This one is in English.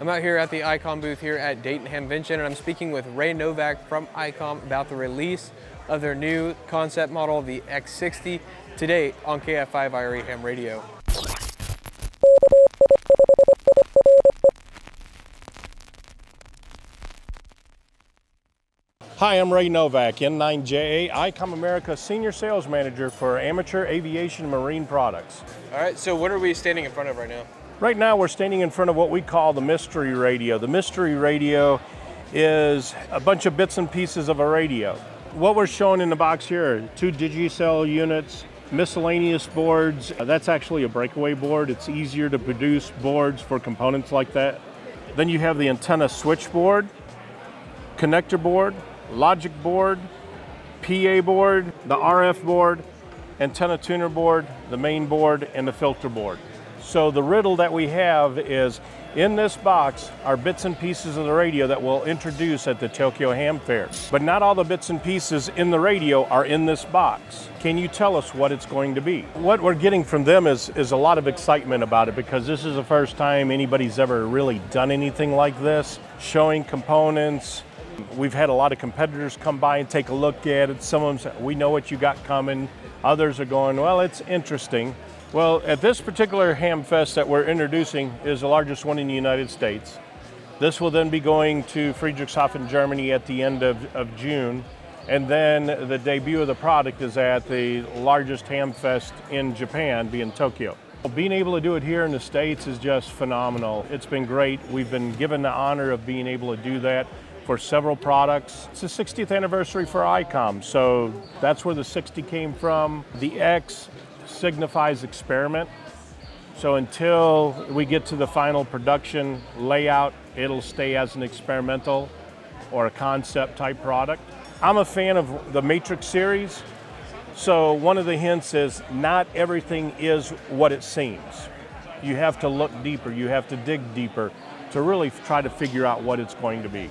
I'm out here at the ICOM booth here at Dayton Hamvention and I'm speaking with Ray Novak from ICOM about the release of their new concept model, the X60, today on KI5 IRE Ham Radio. Hi, I'm Ray Novak, N9JA, ICOM America Senior Sales Manager for Amateur Aviation Marine Products. All right, so what are we standing in front of right now? Right now we're standing in front of what we call the mystery radio. The mystery radio is a bunch of bits and pieces of a radio. What we're showing in the box here two Digi-Sel units, miscellaneous boards. Uh, that's actually a breakaway board. It's easier to produce boards for components like that. Then you have the antenna switchboard, connector board, logic board, PA board, the RF board, antenna tuner board, the main board, and the filter board. So the riddle that we have is in this box are bits and pieces of the radio that we'll introduce at the Tokyo Ham Fair. But not all the bits and pieces in the radio are in this box. Can you tell us what it's going to be? What we're getting from them is, is a lot of excitement about it because this is the first time anybody's ever really done anything like this, showing components, We've had a lot of competitors come by and take a look at it. Some of them say, we know what you got coming. Others are going, well, it's interesting. Well, at this particular Ham Fest that we're introducing is the largest one in the United States. This will then be going to Friedrichshafen, Germany at the end of, of June. And then the debut of the product is at the largest Ham Fest in Japan, being Tokyo. Being able to do it here in the States is just phenomenal. It's been great. We've been given the honor of being able to do that for several products. It's the 60th anniversary for ICOM, so that's where the 60 came from. The X signifies experiment. So until we get to the final production layout, it'll stay as an experimental or a concept type product. I'm a fan of the Matrix series. So one of the hints is not everything is what it seems. You have to look deeper, you have to dig deeper to really try to figure out what it's going to be.